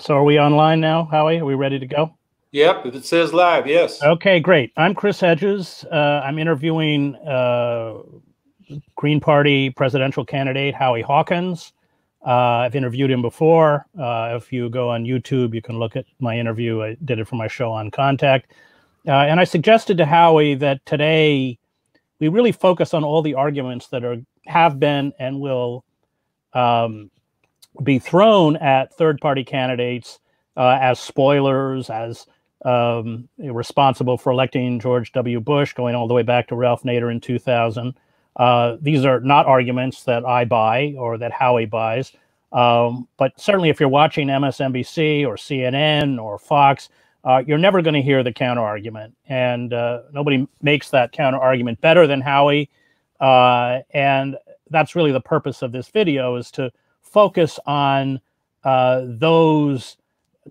So are we online now, Howie? Are we ready to go? Yep, if it says live, yes. Okay, great. I'm Chris Hedges. Uh, I'm interviewing uh, Green Party presidential candidate Howie Hawkins. Uh, I've interviewed him before. Uh, if you go on YouTube, you can look at my interview. I did it for my show on Contact. Uh, and I suggested to Howie that today we really focus on all the arguments that are have been and will um, be thrown at third party candidates uh, as spoilers, as um, responsible for electing George W. Bush, going all the way back to Ralph Nader in 2000. Uh, these are not arguments that I buy or that Howie buys. Um, but certainly, if you're watching MSNBC or CNN or Fox, uh, you're never going to hear the counter argument. And uh, nobody makes that counter argument better than Howie. Uh, and that's really the purpose of this video is to focus on uh, those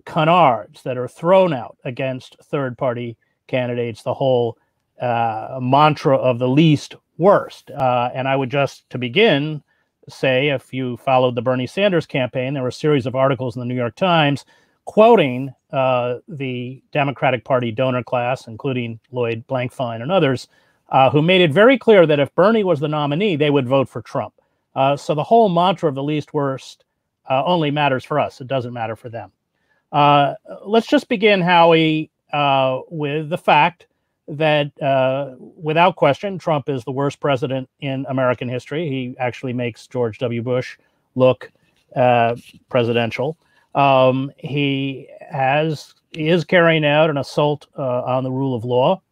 canards that are thrown out against third party candidates, the whole uh, mantra of the least worst. Uh, and I would just, to begin, say if you followed the Bernie Sanders campaign, there were a series of articles in the New York Times quoting uh, the Democratic Party donor class, including Lloyd Blankfein and others, uh, who made it very clear that if Bernie was the nominee, they would vote for Trump. Uh, so the whole mantra of the least worst uh, only matters for us. It doesn't matter for them. Uh, let's just begin, Howie, uh, with the fact that uh, without question, Trump is the worst president in American history. He actually makes George W. Bush look uh, presidential. Um, he has he is carrying out an assault on the rule of law.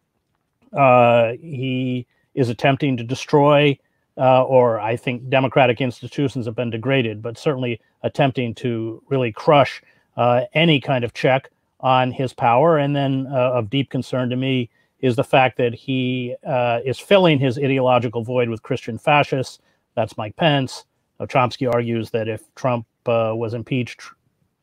he is attempting to destroy uh, or I think democratic institutions have been degraded, but certainly attempting to really crush uh, any kind of check on his power. And then, uh, of deep concern to me, is the fact that he uh, is filling his ideological void with Christian fascists. That's Mike Pence. Chomsky argues that if Trump uh, was impeached,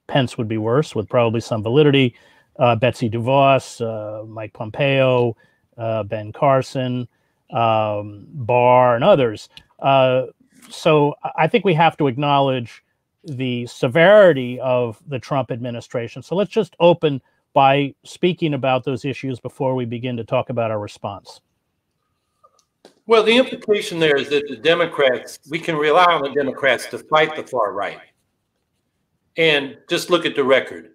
Pence would be worse, with probably some validity. Uh, Betsy DeVos, Mike Pompeo, Ben Carson um, Barr, and others. Uh, so I think we have to acknowledge the severity of the Trump administration. So let's just open by speaking about those issues before we begin to talk about our response. Well, the implication there is that the Democrats, we can rely on the Democrats to fight the far right. And just look at the record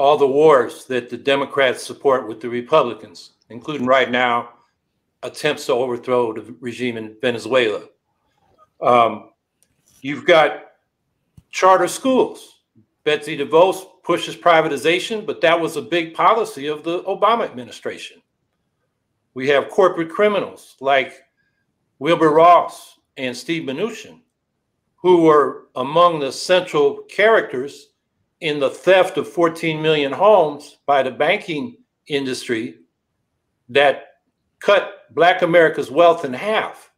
all the wars that the Democrats support with the Republicans, including right now attempts to overthrow the regime in Venezuela. Um, you've got charter schools. Betsy DeVos pushes privatization, but that was a big policy of the Obama administration. We have corporate criminals like Wilbur Ross and Steve Mnuchin, who were among the central characters in the theft of 14 million homes by the banking industry that cut Black America's wealth in half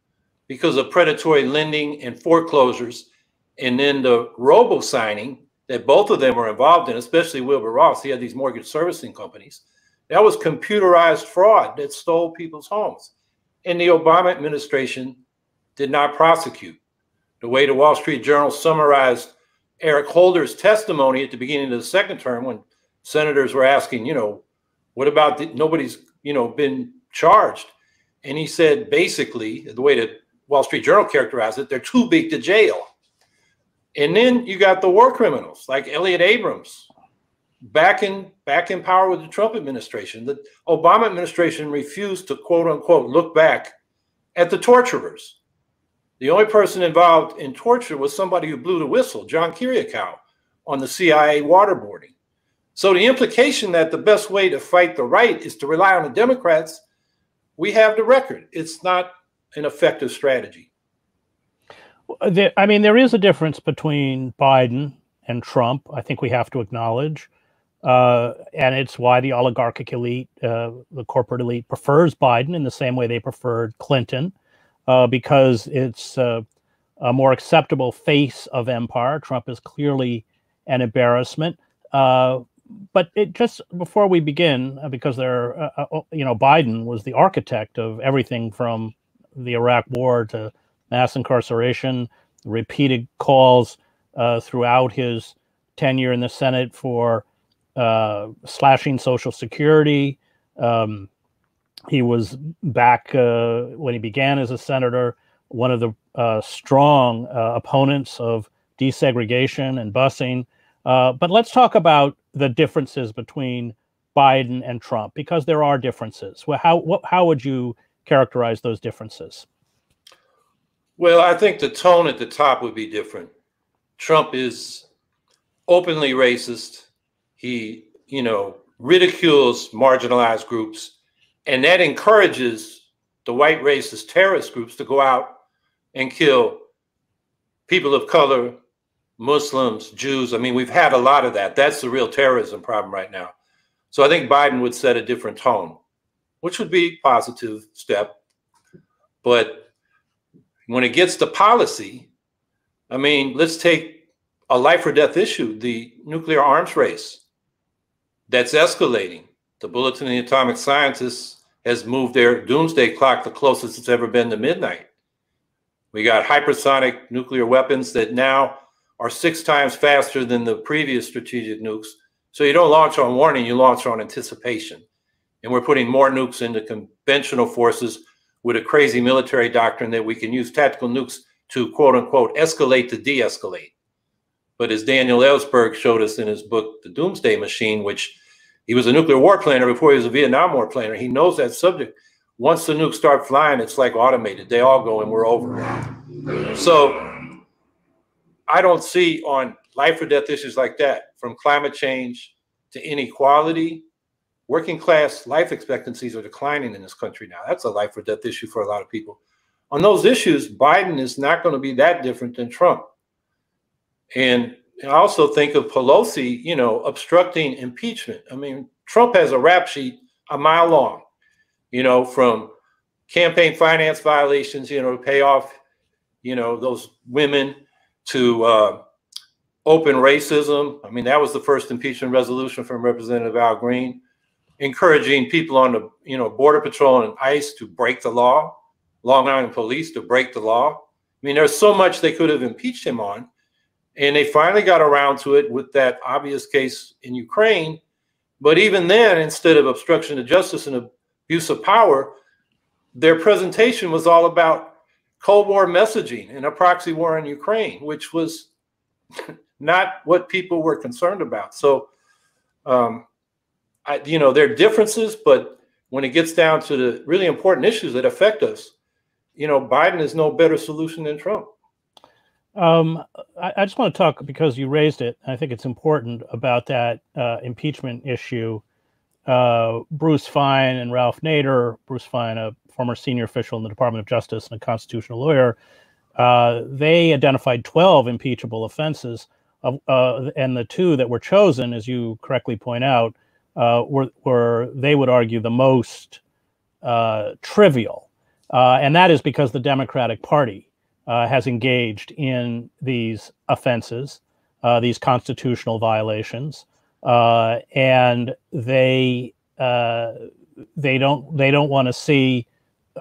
because of predatory lending and foreclosures. And then the robo signing that both of them were involved in, especially Wilbur Ross, he had these mortgage servicing companies. That was computerized fraud that stole people's homes. And the Obama administration did not prosecute. The way the Wall Street Journal summarized Eric Holder's testimony at the beginning of the second term when senators were asking, you know, what about the, nobody's, you know, been charged. And he said basically, the way that Wall Street Journal characterized it, they're too big to jail. And then you got the war criminals like Elliott Abrams back in back in power with the Trump administration. The Obama administration refused to quote unquote look back at the torturers. The only person involved in torture was somebody who blew the whistle, John Kiriakou, on the CIA waterboarding. So the implication that the best way to fight the right is to rely on the Democrats we have the record. It's not an effective strategy. I mean, there is a difference between Biden and Trump. I think we have to acknowledge, uh, and it's why the oligarchic elite, uh, the corporate elite, prefers Biden in the same way they preferred Clinton, uh, because it's uh, a more acceptable face of empire. Trump is clearly an embarrassment. Uh, but it just before we begin, uh, because there, uh, uh, oh, you know, Biden was the architect of everything from the Iraq War to mass incarceration, repeated calls uh, throughout his tenure in the Senate for uh, slashing Social Security. Um, he was back uh, when he began as a senator, one of the strong opponents of desegregation and busing. But let's talk about the differences between Biden and Trump because there are differences. Well, how what, how would you characterize those differences? Well, I think the tone at the top would be different. Trump is openly racist. He, you know, ridicules marginalized groups, and that encourages the white racist terrorist groups to go out and kill people of color, Muslims, Jews. I mean, we've had a lot of that. That's the real terrorism problem right now. So I think Biden would set a different tone, which would be a positive step. But when it gets to policy, I mean, let's take a life or death issue, the nuclear arms race that's escalating. The Bulletin of the Atomic Scientists has moved their doomsday clock the closest it's ever been to midnight. We got hypersonic nuclear weapons that now are six times faster than the previous strategic nukes. So you don't launch on warning, you launch on anticipation. And we're putting more nukes into conventional forces with a crazy military doctrine that we can use tactical nukes to quote unquote escalate to de escalate. But as Daniel Ellsberg showed us in his book, The Doomsday Machine, which he was a nuclear war planner before he was a Vietnam War planner, he knows that subject. Once the nukes start flying, it's like automated. They all go and we're over. So I don't see on life or death issues like that, from climate change to inequality, working class life expectancies are declining in this country now. That's a life or death issue for a lot of people. On those issues, Biden is not going to be that different than Trump. And I also think of Pelosi, you know, obstructing impeachment. I mean, Trump has a rap sheet a mile long, you know, from campaign finance violations, you know, to pay off, you know, those women to uh, open racism. I mean, that was the first impeachment resolution from Representative Al Green, encouraging people on the you know border patrol and ICE to break the law, Long Island police to break the law. I mean, there's so much they could have impeached him on, and they finally got around to it with that obvious case in Ukraine. But even then, instead of obstruction of justice and abuse of power, their presentation was all about Cold War messaging and a proxy war in Ukraine, which was not what people were concerned about. So, um, I, you know, there are differences, but when it gets down to the really important issues that affect us, you know, Biden is no better solution than Trump. Um, I, I, just want to talk because you raised it. I think it's important about that uh, impeachment issue. Uh, Bruce Fein and Ralph Nader, Bruce Fein, a former senior official in the Department of Justice and a constitutional lawyer, uh, they identified 12 impeachable offenses, of, uh, and the two that were chosen, as you correctly point out, uh, were, were, they would argue, the most uh, trivial. Uh, and that is because the Democratic Party uh, has engaged in these offenses, these constitutional violations, and they they don't they don't want to see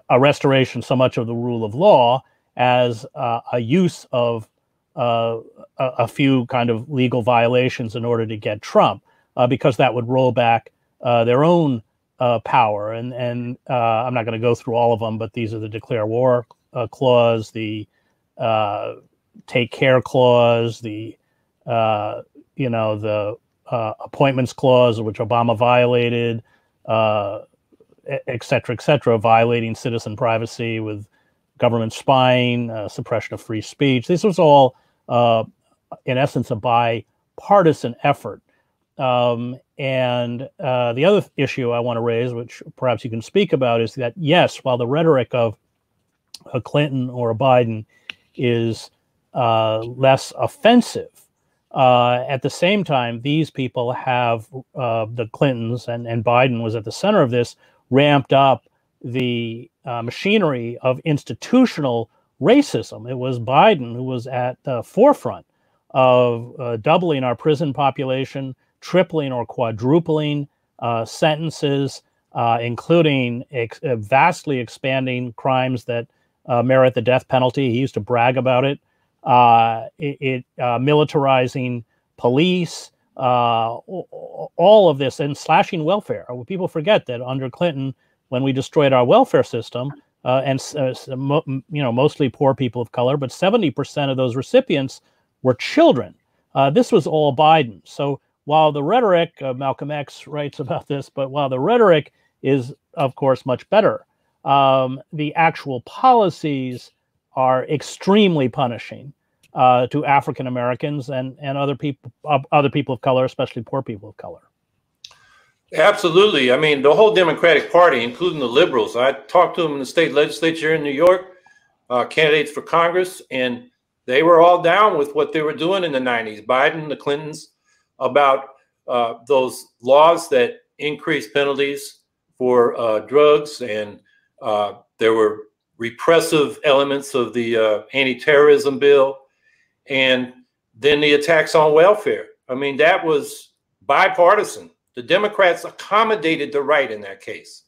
a restoration so much of the rule of law as uh, a use of uh, a, a, few kind of legal violations in order to get Trump, uh, because that would roll back uh, their own uh, power. And and uh, I'm not going to go through all of them, but these are the declare war clause, the take care clause, the you know the appointments clause, which Obama violated et cetera, et cetera, violating citizen privacy with government spying, uh, suppression of free speech. This was all, uh, in essence, a bipartisan effort. Um, and uh, the other issue I want to raise, which perhaps you can speak about, is that yes, while the rhetoric of a Clinton or a Biden is uh, less offensive, uh, at the same time, these people have uh, the Clintons and, and Biden was at the center of this ramped up the uh, machinery of institutional racism. It was Biden who was at the forefront of uh, doubling our prison population, tripling or quadrupling uh, sentences, uh, including ex- uh, vastly expanding crimes that uh, merit the death penalty. He used to brag about it. it, it militarizing police, uh, all of this, and slashing welfare. People forget that under Clinton, when we destroyed our welfare system, uh, and uh, you know mostly poor people of color, but 70% of those recipients were children. Uh, this was all Biden. So while the rhetoric, uh, Malcolm X writes about this, but while the rhetoric is, of course, much better, um, the actual policies are extremely punishing uh, to African Americans and and other people uh, other people of color, especially poor people of color. Absolutely. I mean, the whole Democratic Party, including the liberals. I talked to them in the state legislature in New York, uh, candidates for Congress, and they were all down with what they were doing in the 90s. Biden, the Clintons, about uh, those laws that increase penalties for uh, drugs, and uh, there were repressive elements of the uh, anti-terrorism bill, and then the attacks on welfare. I mean, that was bipartisan. The Democrats accommodated the right in that case.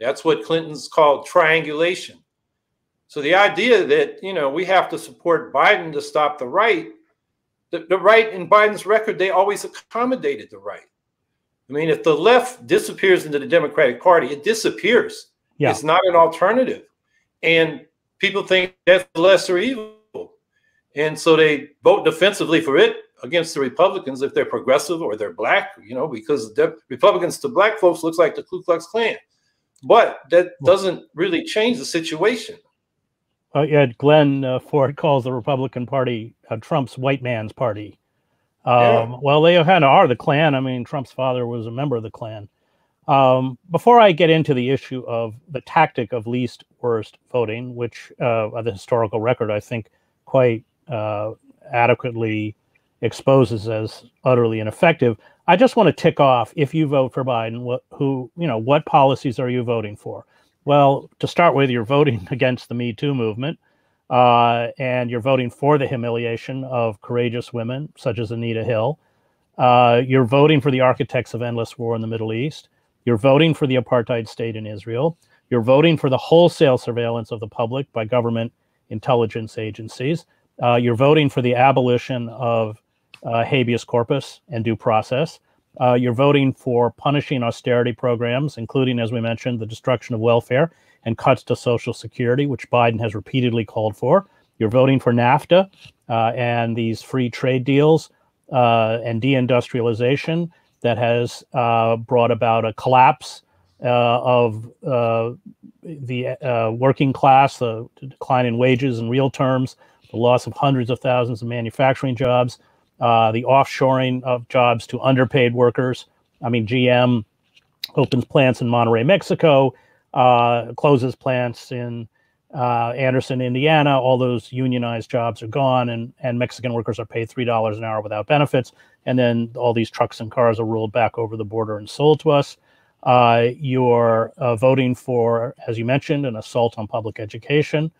That's what Clinton's called triangulation. So the idea that you know we have to support Biden to stop the right, the, the right in Biden's record, they always accommodated the right. I mean, if the left disappears into the Democratic Party, it disappears. Yeah. It's not an alternative. And people think that's the lesser evil. And so they vote defensively for it against the Republicans if they're progressive or they're black, you know, because the Republicans to black folks looks like the Ku Klux Klan. But that doesn't really change the situation. Uh, yeah, Glen uh, Ford calls the Republican Party uh, Trump's white man's party. Um, yeah. Well, they kind of are the Klan. I mean, Trump's father was a member of the Klan. Um, before I get into the issue of the tactic of least worst voting, which uh, the historical record I think quite uh, adequately exposes as utterly ineffective. I just want to tick off if you vote for Biden, what, who, you know, what policies are you voting for? Well, to start with, you're voting against the Me Too movement, uh, and you're voting for the humiliation of courageous women such as Anita Hill. Uh, you're voting for the architects of endless war in the Middle East. You're voting for the apartheid state in Israel. You're voting for the wholesale surveillance of the public by government intelligence agencies. Uh, you're voting for the abolition of uh, habeas corpus and due process. Uh, you're voting for punishing austerity programs, including, as we mentioned, the destruction of welfare and cuts to Social Security, which Biden has repeatedly called for. You're voting for NAFTA uh, and these free trade deals uh, and deindustrialization that has uh, brought about a collapse uh, of the working class, the decline in wages in real terms, the loss of hundreds of thousands of manufacturing jobs, uh, the offshoring of jobs to underpaid workers. I mean, GM opens plants in Monterrey, Mexico, uh, closes plants in uh, Anderson, Indiana. All those unionized jobs are gone, and, and Mexican workers are paid $3 an hour without benefits. And then all these trucks and cars are rolled back over the border and sold to us. Uh, you're uh, voting for, as you mentioned, an assault on public education.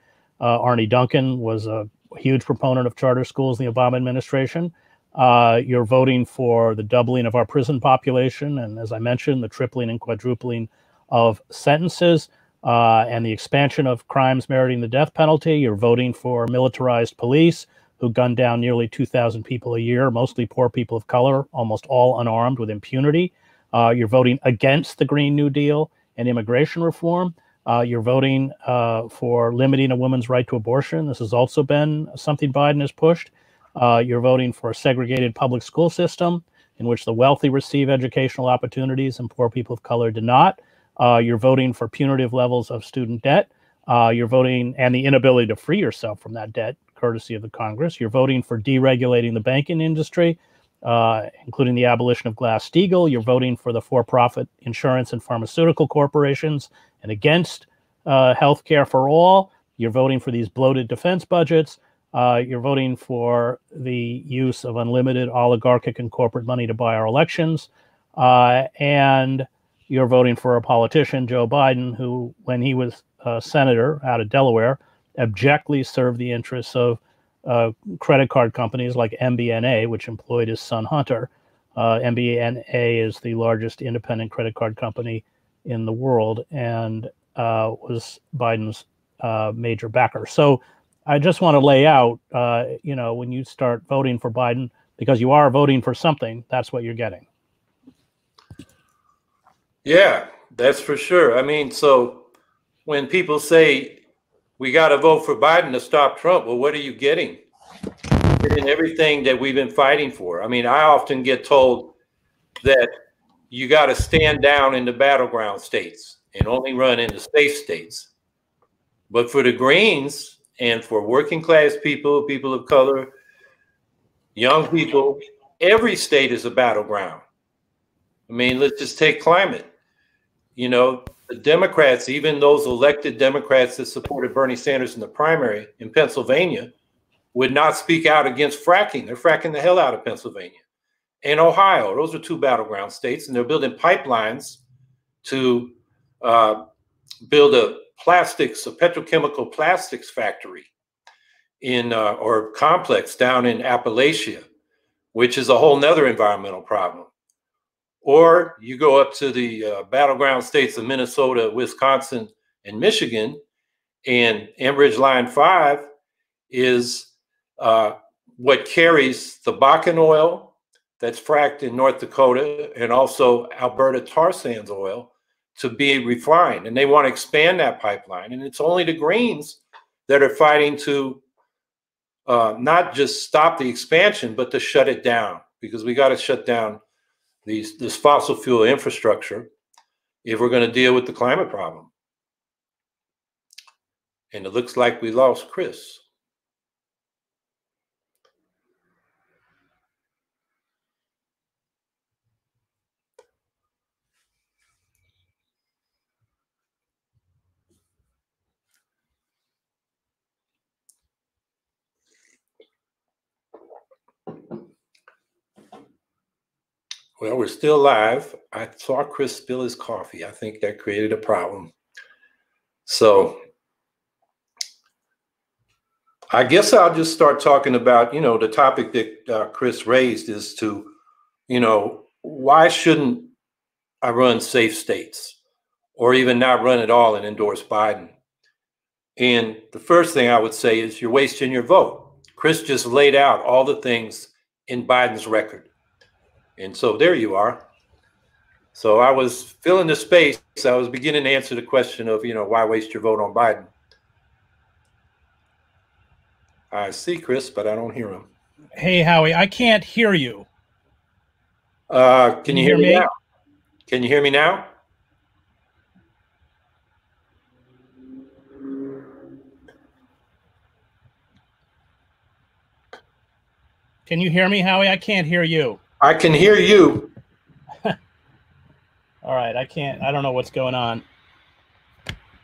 Uh, Arne Duncan was a huge proponent of charter schools in the Obama administration. Uh, you're voting for the doubling of our prison population, and as I mentioned, the tripling and quadrupling of sentences uh, and the expansion of crimes meriting the death penalty. You're voting for militarized police who gun down nearly 2,000 people a year, mostly poor people of color, almost all unarmed with impunity. Uh, you're voting against the Green New Deal and immigration reform. Uh, you're voting uh, for limiting a woman's right to abortion. This has also been something Biden has pushed. Uh, you're voting for a segregated public school system in which the wealthy receive educational opportunities and poor people of color do not. Uh, you're voting for punitive levels of student debt. Uh, you're voting and the inability to free yourself from that debt, courtesy of the Congress. You're voting for deregulating the banking industry, uh, including the abolition of Glass Steagall. You're voting for the for profit insurance and pharmaceutical corporations and against uh, health care for all. You're voting for these bloated defense budgets. Uh, you're voting for the use of unlimited oligarchic and corporate money to buy our elections. Uh, and you're voting for a politician, Joe Biden, who, when he was a senator out of Delaware, abjectly served the interests of uh, credit card companies like MBNA, which employed his son Hunter. Uh, MBNA is the largest independent credit card company in the world and uh, was Biden's uh, major backer. So I just want to lay out, uh, you know, when you start voting for Biden, because you are voting for something. That's what you're getting. Yeah, that's for sure. I mean, so when people say we got to vote for Biden to stop Trump, well, what are you getting? Getting everything that we've been fighting for. I mean, I often get told that you got to stand down in the battleground states and only run in the safe states. But for the Greens and for working class people, people of color, young people, every state is a battleground. I mean, let's just take climate. You know, the Democrats, even those elected Democrats that supported Bernie Sanders in the primary in Pennsylvania, would not speak out against fracking. They're fracking the hell out of Pennsylvania and Ohio. Those are two battleground states, and they're building pipelines to uh, build a plastics, a petrochemical plastics factory in uh, or complex down in Appalachia, which is a whole nother environmental problem. Or you go up to the uh, battleground states of Minnesota, Wisconsin, and Michigan, and Enbridge Line 5 is uh, what carries the Bakken oil that's fracked in North Dakota and also Alberta tar sands oil to be refined. And they want to expand that pipeline. And it's only the Greens that are fighting to uh, not just stop the expansion, but to shut it down because we got to shut down these this fossil fuel infrastructure if we're going to deal with the climate problem. And it looks like we lost Chris. Well, we're still live. I saw Chris spill his coffee. I think that created a problem. So I guess I'll just start talking about, you know, the topic that uh, Chris raised is to, you know, why shouldn't I run safe states or even not run at all and endorse Biden? And the first thing I would say is you're wasting your vote. Chris just laid out all the things in Biden's record. And so there you are. So I was filling the space. I was beginning to answer the question of, you know, why waste your vote on Biden? I see Chris, but I don't hear him. Hey, Howie, I can't hear you. Uh, can, can you, hear, hear me? me now? Can you hear me now? Can you hear me, Howie? I can't hear you. I can hear you. All right, I can't. I don't know what's going on.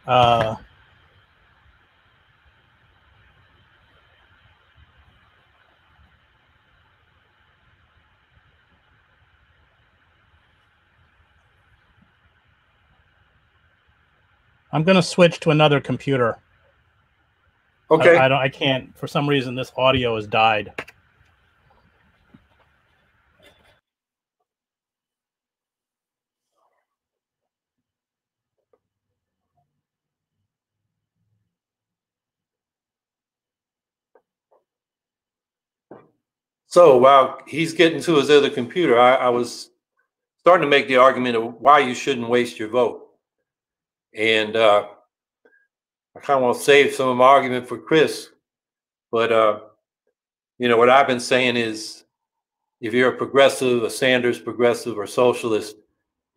Uh, I'm going to switch to another computer. Okay. I, I, don't. I can't. For some reason, this audio has died. So while he's getting to his other computer, I, I was starting to make the argument of why you shouldn't waste your vote. And uh, I kind of want to save some of my argument for Chris. But, uh, you know, what I've been saying is if you're a progressive, a Sanders progressive or socialist,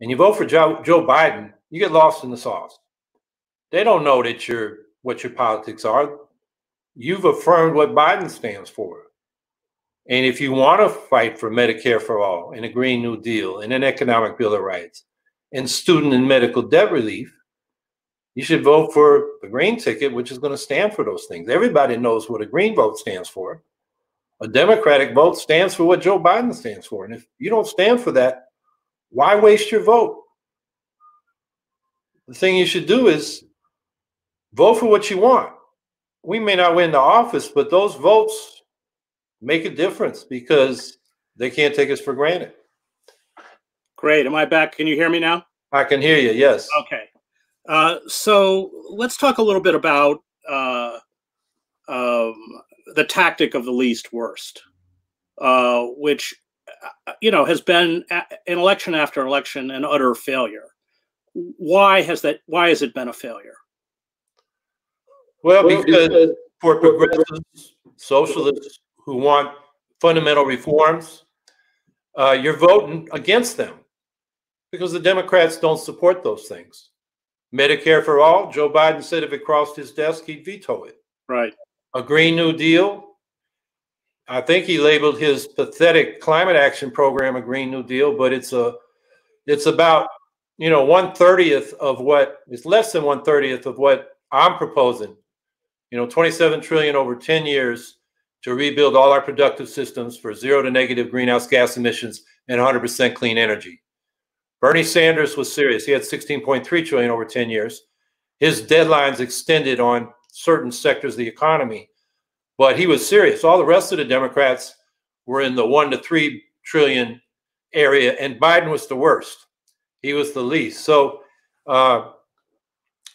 and you vote for Joe, Joe Biden, you get lost in the sauce. They don't know that you're what your politics are. You've affirmed what Biden stands for. And if you want to fight for Medicare for all and a Green New Deal and an economic Bill of Rights and student and medical debt relief, you should vote for the green ticket, which is going to stand for those things. Everybody knows what a green vote stands for. A Democratic vote stands for what Joe Biden stands for. And if you don't stand for that, why waste your vote? The thing you should do is vote for what you want. We may not win the office, but those votes make a difference because they can't take us for granted. Great. Am I back? Can you hear me now? I can hear you. Yes. Okay. Uh, so let's talk a little bit about uh, um, the tactic of the least worst. uh, which uh, you know has been an election after election an utter failure. Why has that? Why has it been a failure? Well, because for progressives, socialists who want fundamental reforms, uh, you're voting against them because the Democrats don't support those things. Medicare for all, Joe Biden said if it crossed his desk, he'd veto it. Right. A Green New Deal, I think he labeled his pathetic climate action program a Green New Deal, but it's a it's about you know one thirtieth of what it's less than one thirtieth of what I'm proposing. You know, 27 trillion over 10 years to rebuild all our productive systems for zero to negative greenhouse gas emissions and 100% clean energy. Bernie Sanders was serious. He had 16.3 trillion over 10 years. His deadlines extended on certain sectors of the economy but he was serious. All the rest of the Democrats were in the one to three trillion area, and Biden was the worst. He was the least. So, uh,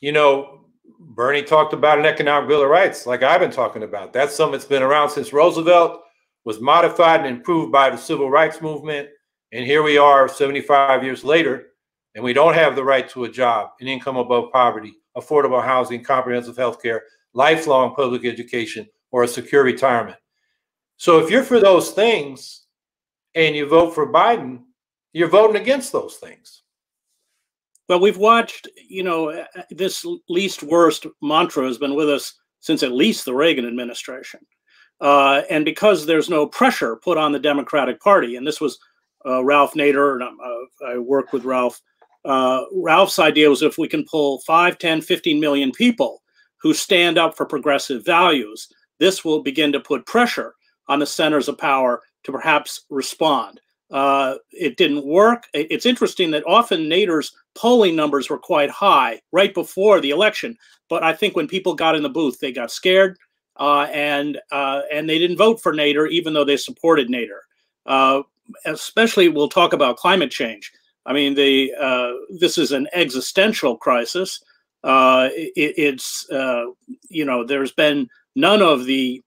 you know, Bernie talked about an economic bill of rights, like I've been talking about. That's something that's been around since Roosevelt, was modified and improved by the civil rights movement. And here we are 75 years later, and we don't have the right to a job, an income above poverty, affordable housing, comprehensive health care, lifelong public education, or a secure retirement. So if you're for those things and you vote for Biden, you're voting against those things. Well, we've watched, you know, this least worst mantra has been with us since at least the Reagan administration. Uh, and because there's no pressure put on the Democratic Party, and this was uh, Ralph Nader, and uh, I work with Ralph. Uh, Ralph's idea was if we can pull 5, 10, 15 million people who stand up for progressive values, this will begin to put pressure on the centers of power to perhaps respond. Uh, it didn't work. It's interesting that often Nader's polling numbers were quite high right before the election, but I think when people got in the booth, they got scared uh, and uh, and they didn't vote for Nader, even though they supported Nader. Uh, especially, we'll talk about climate change. I mean, the uh, this is an existential crisis. Uh, it, it's you know, there's been none of the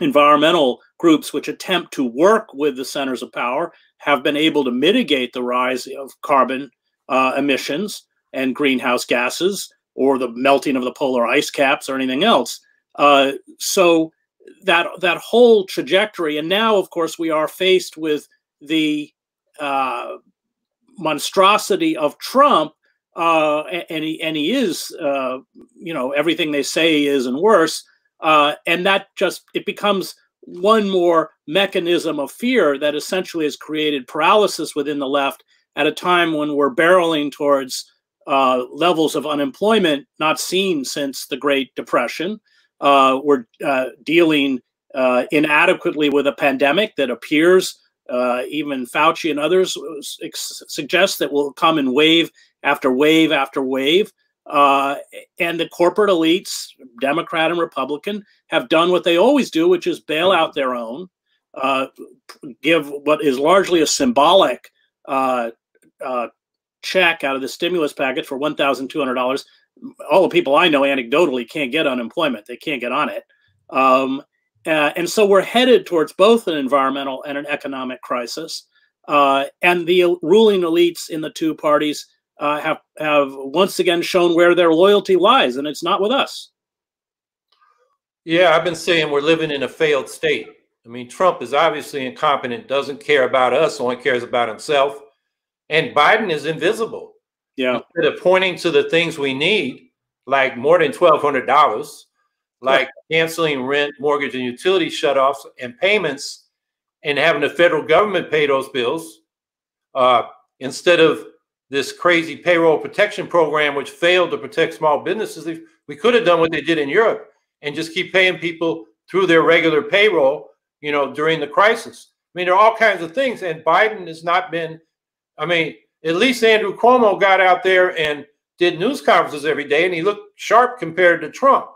environmental groups which attempt to work with the centers of power have been able to mitigate the rise of carbon uh, emissions and greenhouse gases or the melting of the polar ice caps or anything else. Uh, so that that whole trajectory, and now of course we are faced with the uh, monstrosity of Trump, uh, and he and he is, uh, you know, everything they say is and worse. Uh, and that just it becomes one more mechanism of fear that essentially has created paralysis within the left at a time when we're barreling towards uh, levels of unemployment not seen since the Great Depression. Uh, we're uh, dealing uh, inadequately with a pandemic that appears, uh, even Fauci and others suggest that will come in wave after wave after wave. Uh, and the corporate elites, Democrat and Republican, have done what they always do, which is bail out their own, uh, give what is largely a symbolic uh, uh check out of the stimulus package for $1,200. All the people I know anecdotally can't get unemployment, they can't get on it. Um, uh, and so we're headed towards both an environmental and an economic crisis. And the ruling elites in the two parties uh, have have once again shown where their loyalty lies, and it's not with us. Yeah, I've been saying we're living in a failed state. I mean, Trump is obviously incompetent, doesn't care about us, only cares about himself. And Biden is invisible. Yeah. Instead of pointing to the things we need, like more than $1,200, like yeah. canceling rent, mortgage, and utility shutoffs and payments, and having the federal government pay those bills, uh, instead of this crazy payroll protection program, which failed to protect small businesses. We could have done what they did in Europe and just keep paying people through their regular payroll, you know, during the crisis. I mean, there are all kinds of things, and Biden has not been. I mean, at least Andrew Cuomo got out there and did news conferences every day, and he looked sharp compared to Trump.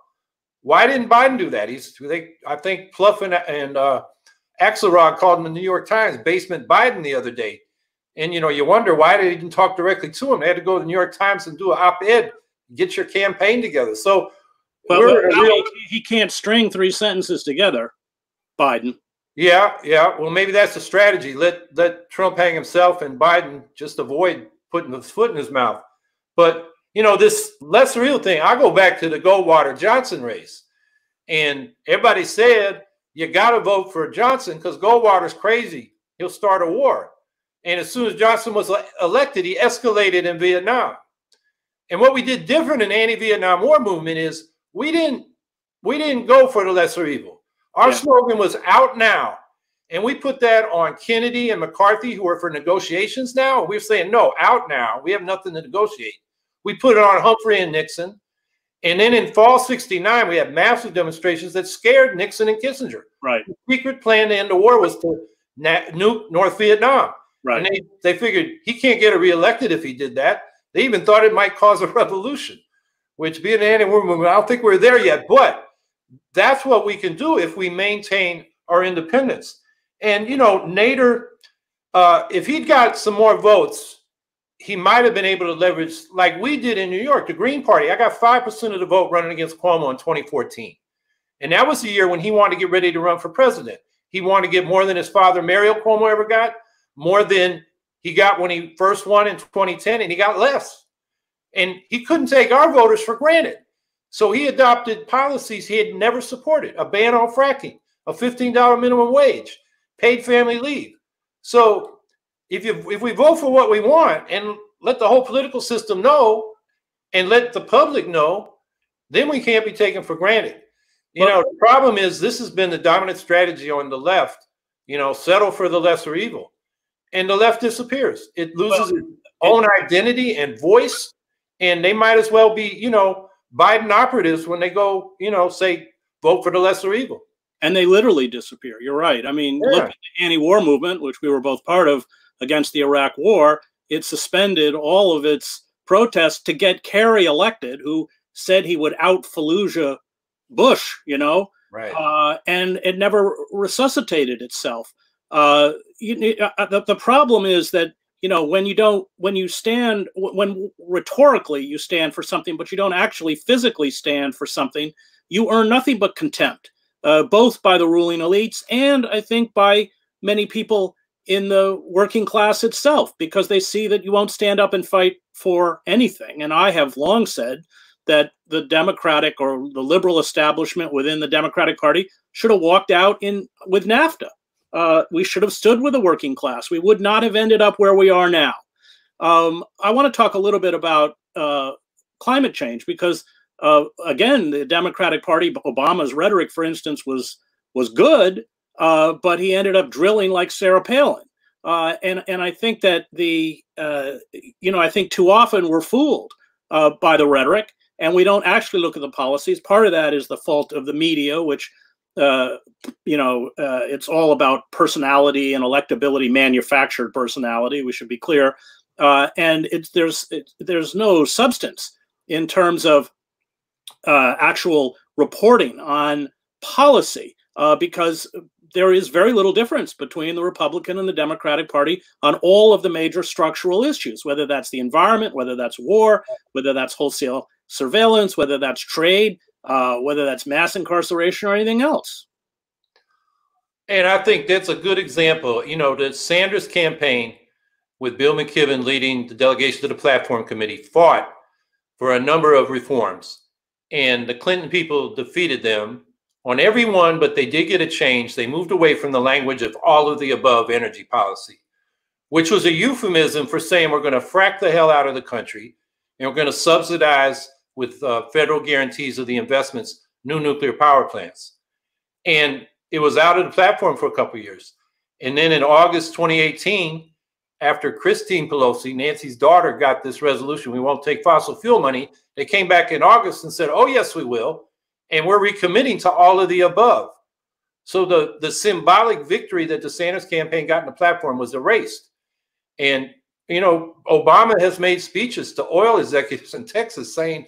Why didn't Biden do that? He's, they, I think, Plouffe and, and uh, Axelrod called him the New York Times basement Biden the other day. And you know, you wonder why they didn't talk directly to him. They had to go to the New York Times and do an op-ed, get your campaign together. So well, real... he can't string three sentences together, Biden. Yeah, yeah. Well, maybe that's the strategy. Let let Trump hang himself and Biden just avoid putting his foot in his mouth. But you know, this lesser real thing, I go back to the Goldwater Johnson race. And everybody said you gotta vote for Johnson because Goldwater's crazy. He'll start a war. And as soon as Johnson was elected, he escalated in Vietnam. And what we did different in anti-Vietnam War movement is we didn't we didn't go for the lesser evil. Our yeah. slogan was out now. And we put that on Kennedy and McCarthy, who are for negotiations now. We are saying, no, out now. We have nothing to negotiate. We put it on Humphrey and Nixon. And then in fall 69, we had massive demonstrations that scared Nixon and Kissinger. Right. The secret plan to end the war was to nuke North Vietnam. Right. And they, they figured he can't get reelected if he did that. They even thought it might cause a revolution, which being an anti-war movement, I don't think we're there yet. But that's what we can do if we maintain our independence. And you know, Nader, uh, if he'd got some more votes, he might have been able to leverage like we did in New York, the Green Party. I got five percent of the vote running against Cuomo in 2014, and that was the year when he wanted to get ready to run for president. He wanted to get more than his father Mario Cuomo ever got, more than he got when he first won in 2010, and he got less. And he couldn't take our voters for granted. So he adopted policies he had never supported a ban on fracking, a $15 minimum wage, paid family leave. So if you if we vote for what we want and let the whole political system know and let the public know, then we can't be taken for granted. You know, the problem is this has been the dominant strategy on the left, you know, settle for the lesser evil. And the left disappears. It loses well, its own identity and voice. And they might as well be, you know, Biden operatives when they go, you know, say vote for the lesser evil and they literally disappear. You're right. I mean, yeah. look at the anti-war movement, which we were both part of against the Iraq War. It suspended all of its protests to get Kerry elected, who said he would out Fallujah Bush. You know, right? Uh, and it never resuscitated itself. Uh, you, uh, the, the problem is that you know when you don't when you stand when rhetorically you stand for something but you don't actually physically stand for something you earn nothing but contempt uh, both by the ruling elites and I think by many people in the working class itself, because they see that you won't stand up and fight for anything. And I have long said that the Democratic or the liberal establishment within the Democratic Party should have walked out in with NAFTA. Uh, we should have stood with the working class. We would not have ended up where we are now. Um, I want to talk a little bit about uh, climate change because uh, again, the Democratic Party, Obama's rhetoric, for instance, was was good, uh, but he ended up drilling like Sarah Palin. Uh, and and I think that the uh, you know I think too often we're fooled by the rhetoric, and we don't actually look at the policies. Part of that is the fault of the media, which uh, you know it's all about personality and electability, manufactured personality. We should be clear, and it's there's it, there's no substance in terms of uh, actual reporting on policy uh, because there is very little difference between the Republican and the Democratic Party on all of the major structural issues, whether that's the environment, whether that's war, whether that's wholesale surveillance, whether that's trade, uh, whether that's mass incarceration or anything else. And I think that's a good example. You know, the Sanders campaign with Bill McKibben leading the delegation to the platform committee fought for a number of reforms and the Clinton people defeated them on every one, but they did get a change. They moved away from the language of all of the above energy policy, which was a euphemism for saying we're going to frack the hell out of the country and we're going to subsidize with uh, federal guarantees of the investments new nuclear power plants. And it was out of the platform for a couple years. And then in August 2018, after Christine Pelosi, Nancy's daughter, got this resolution, we won't take fossil fuel money, they came back in August and said, oh, yes, we will. And we're recommitting to all of the above. So the, the symbolic victory that the Sanders campaign got in the platform was erased. And, you know, Obama has made speeches to oil executives in Texas saying,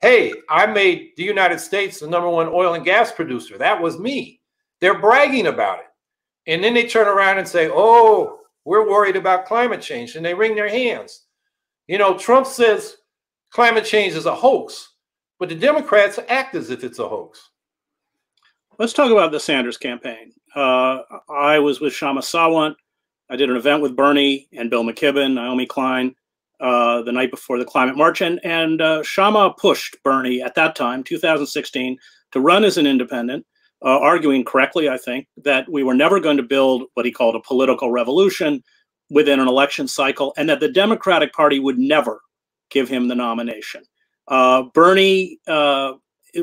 hey, I made the United States the number one oil and gas producer. That was me. They're bragging about it. And then they turn around and say, oh, we're worried about climate change, and they wring their hands. You know, Trump says climate change is a hoax, but the Democrats act as if it's a hoax. Let's talk about the Sanders campaign. Uh, I was with Kshama Sawant. I did an event with Bernie and Bill McKibben, Naomi Klein, uh, the night before the climate march, and and uh, Kshama pushed Bernie at that time, 2016, to run as an independent, uh, arguing correctly, I think, that we were never going to build what he called a political revolution within an election cycle, and that the Democratic Party would never give him the nomination. Uh, Bernie, uh,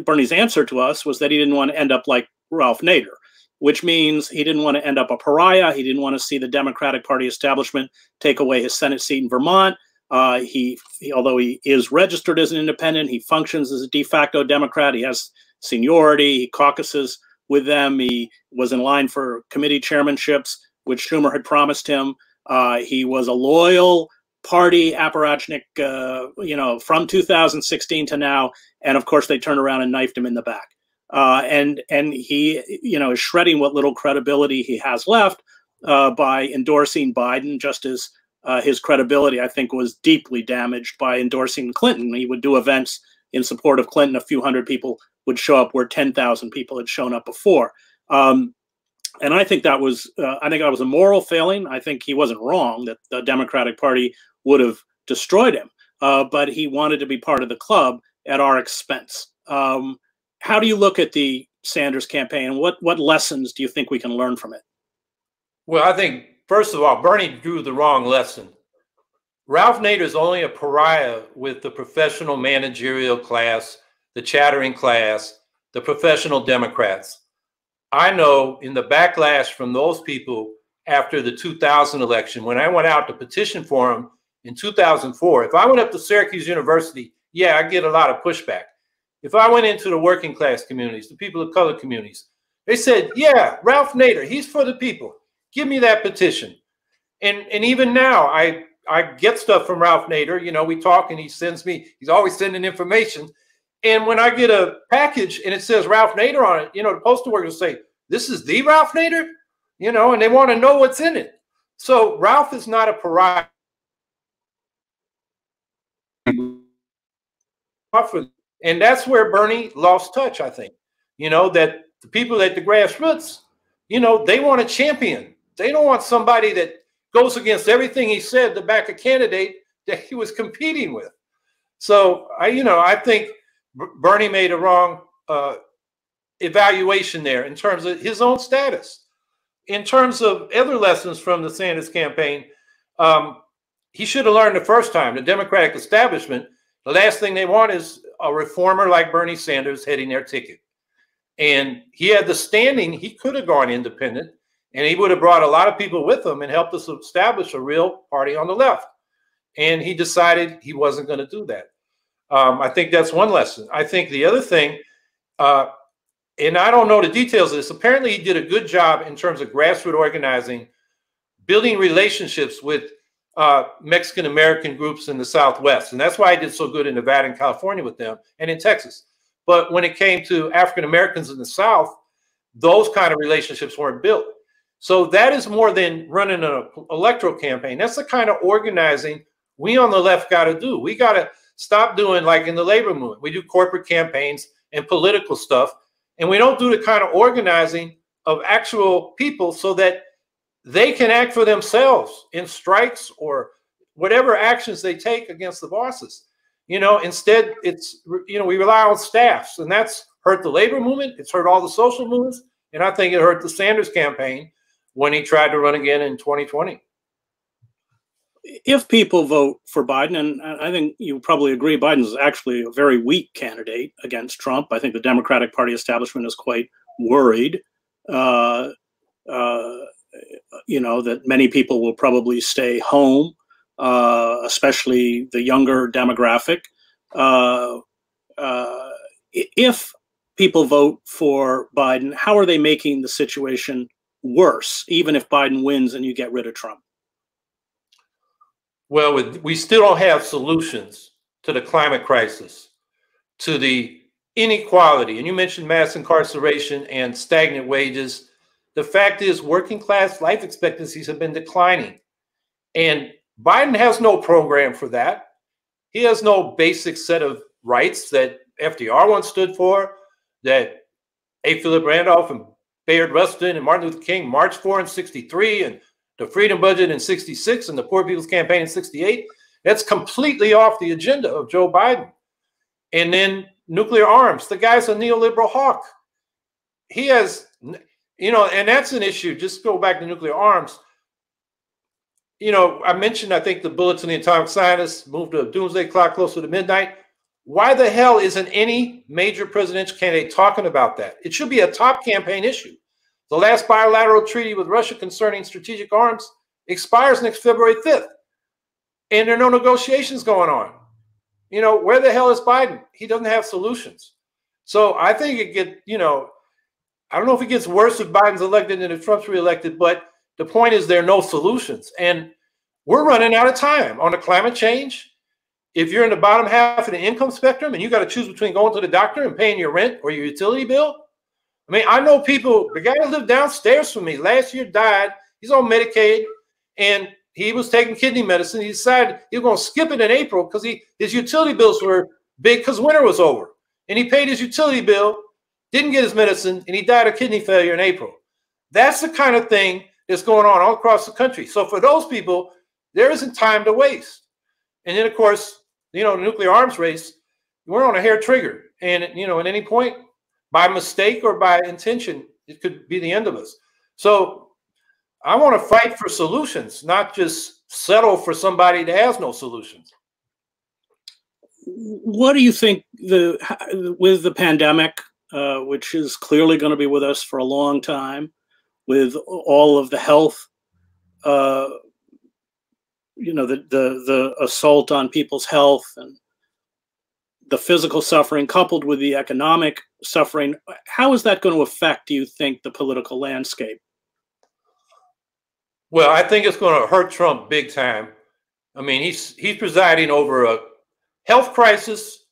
Bernie's answer to us was that he didn't want to end up like Ralph Nader, which means he didn't want to end up a pariah. He didn't want to see the Democratic Party establishment take away his Senate seat in Vermont. Uh, he, he, although he is registered as an independent, he functions as a de facto Democrat. He has seniority. He caucuses with them. He was in line for committee chairmanships, which Schumer had promised him. Uh, he was a loyal party apparatchik, uh, you know, from 2016 to now. And of course, they turned around and knifed him in the back. Uh, and and he, you know, is shredding what little credibility he has left uh, by endorsing Biden, just as uh, his credibility, I think, was deeply damaged by endorsing Clinton. He would do events in support of Clinton. A few hundred people would show up where 10,000 people had shown up before. Um, and I think that was uh, I think that was a moral failing. I think he wasn't wrong that the Democratic Party would have destroyed him, uh, but he wanted to be part of the club at our expense. Um, how do you look at the Sanders campaign? What what lessons do you think we can learn from it? Well, I think first of all, Bernie drew the wrong lesson. Ralph Nader is only a pariah with the professional managerial class, the chattering class, the professional Democrats. I know in the backlash from those people after the 2000 election, when I went out to petition for him in 2004, if I went up to Syracuse University, yeah, I get a lot of pushback. If I went into the working class communities, the people of color communities, they said, yeah, Ralph Nader, he's for the people. Give me that petition. And and even now, I I get stuff from Ralph Nader. You know, we talk and he sends me, he's always sending information. And when I get a package and it says Ralph Nader on it, you know, the postal workers say, This is the Ralph Nader, you know, and they want to know what's in it. So Ralph is not a pariah. And that's where Bernie lost touch, I think. You know, that the people at the grassroots, you know, they want a champion. They don't want somebody that goes against everything he said to back a candidate that he was competing with. So I, you know, I think Bernie made a wrong uh, evaluation there in terms of his own status. In terms of other lessons from the Sanders campaign, um, he should have learned the first time. The Democratic establishment, the last thing they want is a reformer like Bernie Sanders heading their ticket. And he had the standing, he could have gone independent and he would have brought a lot of people with him and helped us establish a real party on the left. And he decided he wasn't going to do that. Um, I think that's one lesson. I think the other thing, uh, and I don't know the details of this, apparently he did a good job in terms of grassroots organizing, building relationships with uh, Mexican American groups in the Southwest. And that's why I did so good in Nevada and California with them and in Texas. But when it came to African Americans in the South, those kind of relationships weren't built. So that is more than running an electoral campaign. That's the kind of organizing we on the left got to do. We got to stop doing like in the labor movement. We do corporate campaigns and political stuff, and we don't do the kind of organizing of actual people so that they can act for themselves in strikes or whatever actions they take against the bosses. You know, instead, it's, you know, we rely on staffs, and that's hurt the labor movement. It's hurt all the social movements. And I think it hurt the Sanders campaign when he tried to run again in 2020. If people vote for Biden, and I think you probably agree, Biden is actually a very weak candidate against Trump. I think the Democratic Party establishment is quite worried. Uh, uh, you know that many people will probably stay home, uh, especially the younger demographic. Uh, uh, if people vote for Biden, how are they making the situation worse, even if Biden wins and you get rid of Trump? Well, we still don't have solutions to the climate crisis, to the inequality. And you mentioned mass incarceration and stagnant wages. The fact is, working class life expectancies have been declining. And Biden has no program for that. He has no basic set of rights that FDR once stood for, that A. Philip Randolph and Bayard Rustin and Martin Luther King marched for in 63 and the Freedom Budget in 66 and the Poor People's Campaign in 68. That's completely off the agenda of Joe Biden. And then nuclear arms. The guy's a neoliberal hawk. He has, you know, and that's an issue. Just go back to nuclear arms. You know, I mentioned, I think the Bulletin of the Atomic Scientists moved a doomsday clock closer to midnight. Why the hell isn't any major presidential candidate talking about that? It should be a top campaign issue. The last bilateral treaty with Russia concerning strategic arms expires next February 5th. And there are no negotiations going on. You know, where the hell is Biden? He doesn't have solutions. So I think it get, you know, I don't know if it gets worse if Biden's elected than if Trump's reelected, but the point is there are no solutions. And we're running out of time on the climate change. If you're in the bottom half of the income spectrum and you got to choose between going to the doctor and paying your rent or your utility bill, I mean, I know people, the guy who lived downstairs from me last year died. He's on Medicaid and he was taking kidney medicine. He decided he was going to skip it in April because he his utility bills were big because winter was over. And he paid his utility bill, didn't get his medicine, and he died of kidney failure in April. That's the kind of thing that's going on all across the country. So for those people, there isn't time to waste. And then, of course, you know, nuclear arms race, we're on a hair trigger. And, you know, at any point, by mistake or by intention, it could be the end of us. So I want to fight for solutions, not just settle for somebody that has no solutions. What do you think the with the pandemic, uh, which is clearly going to be with us for a long time, with all of the health, uh, you know, the the the assault on people's health and the physical suffering coupled with the economic suffering, how is that going to affect, do you think, the political landscape? Well, I think it's going to hurt Trump big time. I mean, he's he's presiding over a health crisis,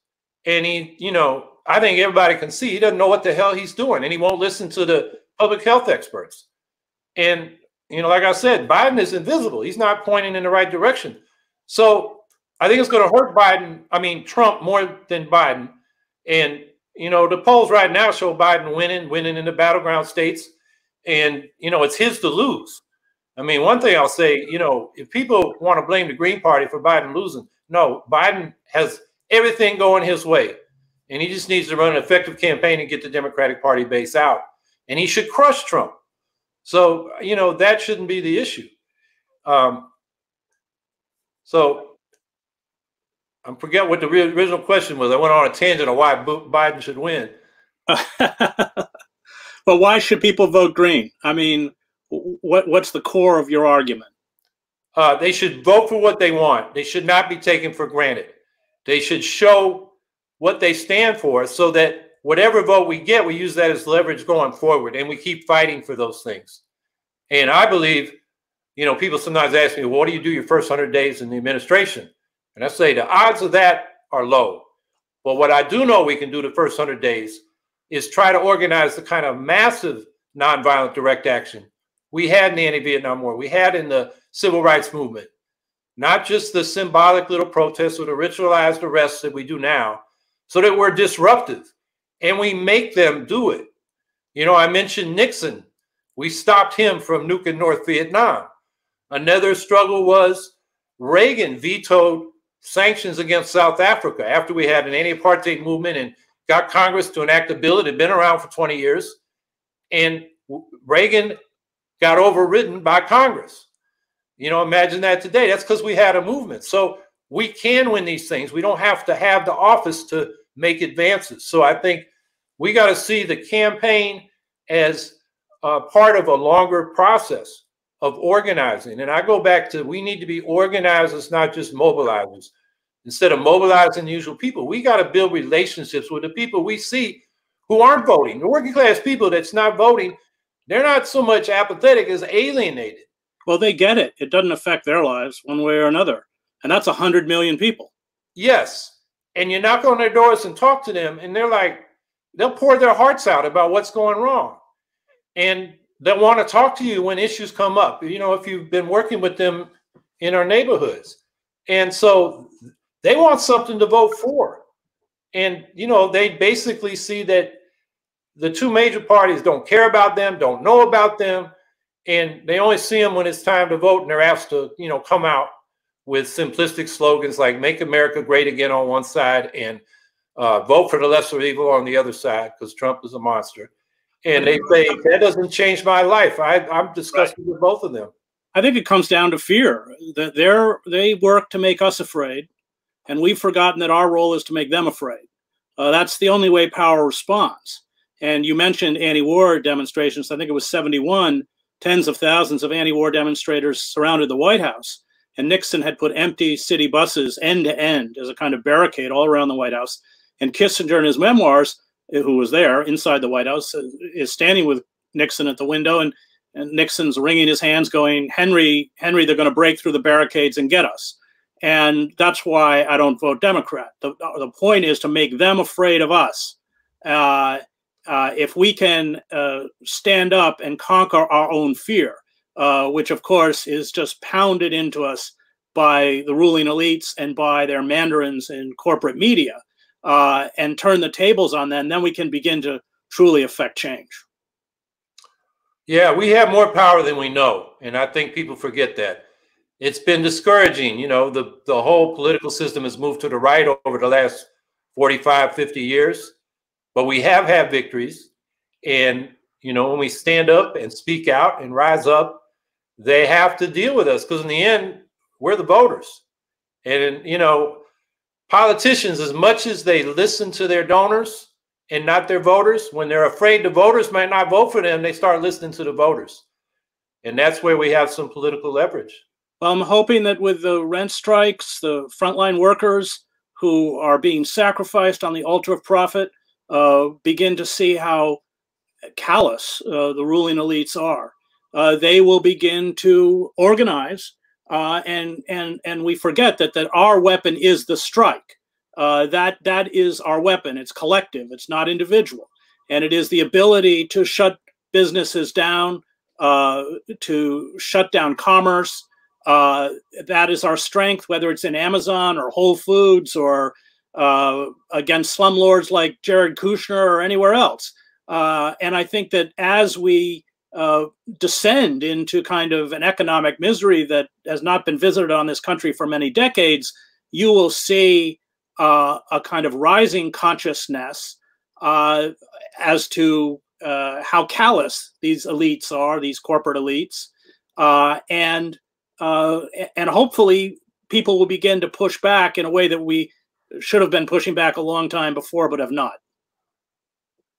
and he, you know, I think everybody can see he doesn't know what the hell he's doing, and he won't listen to the public health experts. And you know, like I said, Biden is invisible; he's not pointing in the right direction. So I think it's going to hurt Biden. I mean, Trump more than Biden. And you know, the polls right now show Biden winning, winning in the battleground states, and you know, it's his to lose. I mean, one thing I'll say, you know, if people want to blame the Green Party for Biden losing, no, Biden has everything going his way. And he just needs to run an effective campaign and get the Democratic Party base out. And he should crush Trump. So, you know, that shouldn't be the issue. Um, so I forget what the original question was. I went on a tangent of why Biden should win. but why should people vote green? I mean, what what's the core of your argument? Uh, they should vote for what they want. They should not be taken for granted. They should show what they stand for, so that whatever vote we get, we use that as leverage going forward, and we keep fighting for those things. And I believe, you know, people sometimes ask me, well, "What do you do your first hundred days in the administration?" And I say the odds of that are low. But what I do know we can do the first hundred days is try to organize the kind of massive nonviolent direct action we had in the anti-Vietnam War, we had in the civil rights movement, not just the symbolic little protests or the ritualized arrests that we do now, so that we're disruptive and we make them do it. You know, I mentioned Nixon. We stopped him from nuking North Vietnam. Another struggle was Reagan vetoed sanctions against South Africa after we had an anti-apartheid movement and got Congress to enact a bill that had been around for 20 years. And Reagan got overridden by Congress. You know, imagine that today. That's because we had a movement. So we can win these things. We don't have to have the office to make advances. So I think we got to see the campaign as uh, part of a longer process of organizing. And I go back to we need to be organizers, not just mobilizers. Instead of mobilizing the usual people, we got to build relationships with the people we see who aren't voting. The working class people that's not voting they're not so much apathetic as alienated. Well, they get it. It doesn't affect their lives one way or another. And that's 100 million people. Yes. And you knock on their doors and talk to them, and they're like, they'll pour their hearts out about what's going wrong. And they'll want to talk to you when issues come up, you know, if you've been working with them in our neighborhoods. And so they want something to vote for. And, you know, they basically see that the two major parties don't care about them, don't know about them, and they only see them when it's time to vote, and they're asked to, you know, come out with simplistic slogans like "Make America Great Again" on one side and uh, "Vote for the lesser evil" on the other side, because Trump is a monster. And they say that doesn't change my life. I, I'm disgusted right. with both of them. I think it comes down to fear that they're they work to make us afraid, and we've forgotten that our role is to make them afraid. Uh, that's the only way power responds. And you mentioned anti-war demonstrations. I think it was 71. Tens of thousands of anti-war demonstrators surrounded the White House, and Nixon had put empty city buses end to end as a kind of barricade all around the White House. And Kissinger, in his memoirs, who was there inside the White House, is standing with Nixon at the window, and, and Nixon's wringing his hands, going, "Henry, Henry, they're going to break through the barricades and get us." And that's why I don't vote Democrat. The, the point is to make them afraid of us. Uh, uh, if we can uh, stand up and conquer our own fear, uh, which of course is just pounded into us by the ruling elites and by their mandarins in corporate media, uh, and turn the tables on them, then we can begin to truly affect change. Yeah, we have more power than we know. And I think people forget that it's been discouraging. You know, the, the whole political system has moved to the right over the last 45, 50 years, but we have had victories. And, you know, when we stand up and speak out and rise up, they have to deal with us because in the end, we're the voters. And, you know, politicians, as much as they listen to their donors and not their voters, when they're afraid the voters might not vote for them, they start listening to the voters. And that's where we have some political leverage. I'm hoping that with the rent strikes, the frontline workers who are being sacrificed on the altar of profit uh, begin to see how callous uh, the ruling elites are. Uh, they will begin to organize, uh, and and and we forget that that our weapon is the strike. Uh, that that is our weapon. It's collective. It's not individual, and it is the ability to shut businesses down, uh, to shut down commerce. Uh, that is our strength, whether it's in Amazon or Whole Foods or uh, against slumlords like Jared Kushner or anywhere else. Uh, and I think that as we uh, descend into kind of an economic misery that has not been visited on this country for many decades, you will see uh, a kind of rising consciousness uh, as to how callous these elites are, these corporate elites, and uh, and hopefully people will begin to push back in a way that we should have been pushing back a long time before, but have not.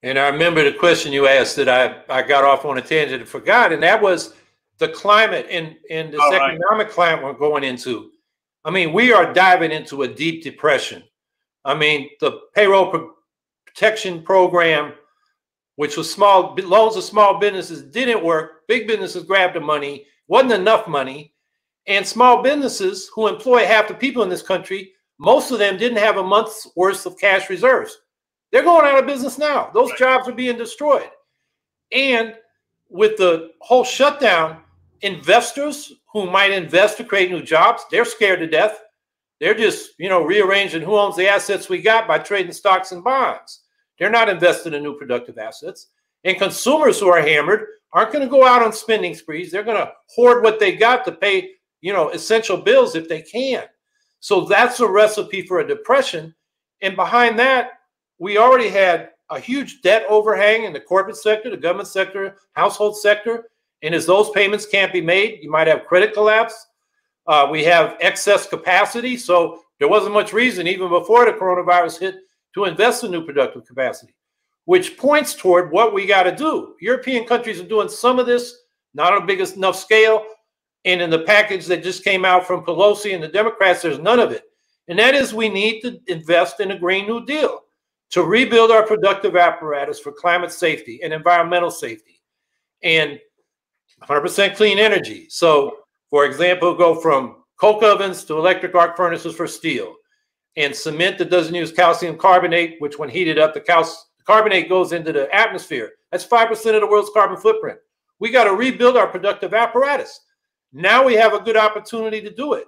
And I remember the question you asked that I, I got off on a tangent and forgot, and that was the climate and, and this All economic right. climate we're going into. I mean, we are diving into a deep depression. I mean, the payroll protection program, which was small loans of small businesses, didn't work. Big businesses grabbed the money, wasn't enough money. And small businesses who employ half the people in this country, most of them didn't have a month's worth of cash reserves. They're going out of business now. Those jobs are being destroyed. And with the whole shutdown, investors who might invest to create new jobs, they're scared to death. They're just, you know, rearranging who owns the assets we got by trading stocks and bonds. They're not investing in new productive assets. And consumers who are hammered aren't going to go out on spending sprees. They're going to hoard what they got to pay you know, essential bills if they can. So that's a recipe for a depression. And behind that, we already had a huge debt overhang in the corporate sector, the government sector, household sector. And as those payments can't be made, you might have credit collapse. Uh, we have excess capacity. So there wasn't much reason, even before the coronavirus hit, to invest in new productive capacity, which points toward what we got to do. European countries are doing some of this, not on a big enough scale, and in the package that just came out from Pelosi and the Democrats, there's none of it. And that is we need to invest in a Green New Deal to rebuild our productive apparatus for climate safety and environmental safety and 100% clean energy. So, for example, go from coke ovens to electric arc furnaces for steel and cement that doesn't use calcium carbonate, which when heated up, the, cal- carbonate goes into the atmosphere. That's 5% of the world's carbon footprint. We got to rebuild our productive apparatus. Now we have a good opportunity to do it.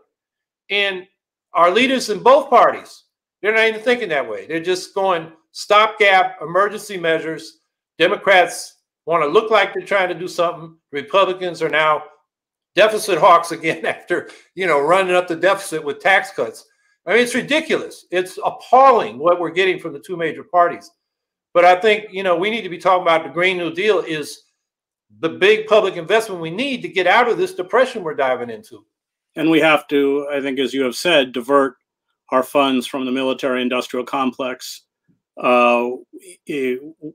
And our leaders in both parties, they're not even thinking that way. They're just going stopgap emergency measures Democrats want to look like they're trying to do something. Republicans are now deficit hawks again after you know running up the deficit with tax cuts. I mean, it's ridiculous. It's appalling what we're getting from the two major parties. But I think you know we need to be talking about the Green New Deal is the big public investment we need to get out of this depression we're diving into. And we have to, I think, as you have said, divert our funds from the military industrial complex, uh,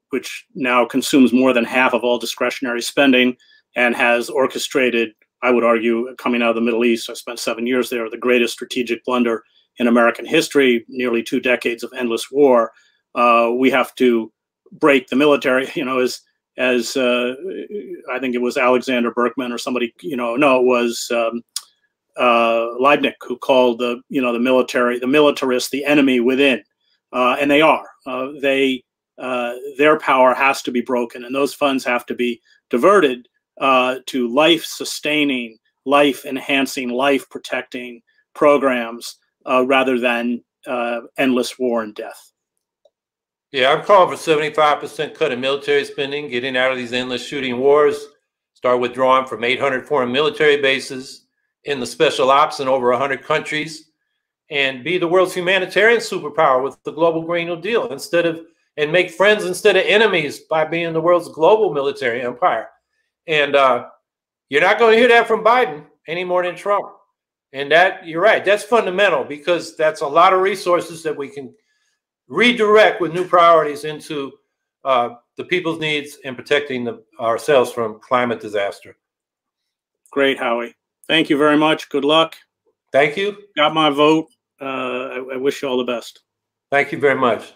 which now consumes more than half of all discretionary spending and has orchestrated, I would argue, coming out of the Middle East. I spent seven years there, the greatest strategic blunder in American history, nearly two decades of endless war. Uh, we have to break the military, you know, as as uh, I think it was Alexander Berkman or somebody, you know, no, it was um, uh, Liebknecht who called the, you know, the military, the militarists, the enemy within, uh, and they are. Uh, they, uh, their power has to be broken, and those funds have to be diverted uh, to life-sustaining, life-enhancing, life-protecting programs rather than endless war and death. Yeah, I'm calling for 75% cut in military spending, getting out of these endless shooting wars, start withdrawing from 800 foreign military bases in the special ops in over 100 countries, and be the world's humanitarian superpower with the global Green New Deal instead of and make friends instead of enemies by being the world's global military empire. And uh, you're not going to hear that from Biden any more than Trump. And that you're right. That's fundamental because that's a lot of resources that we can redirect with new priorities into uh, the people's needs and protecting the, ourselves from climate disaster. Great, Howie. Thank you very much. Good luck. Thank you. Got my vote. Uh, I, I wish you all the best. Thank you very much.